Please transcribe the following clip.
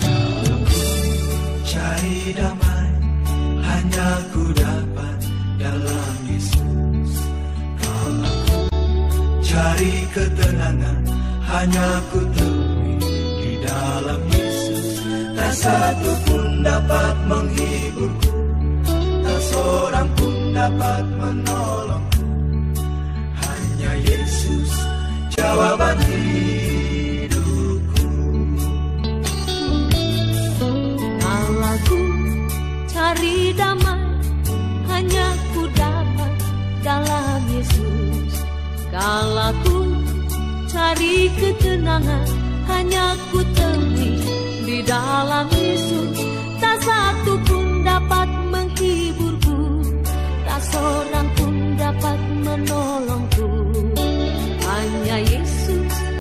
Kalau ku cari damai hanya ku dapat dalam Yesus. Kalau ku cari ketenangan hanya ku temui di dalam Yesus. Tak satu pun dapat menghiburku, tak seorang pun dapat menolongku. Kalau ku cari damai hanya ku dapat dalam Yesus. Kalau ku cari ketenangan hanya ku temui di dalam.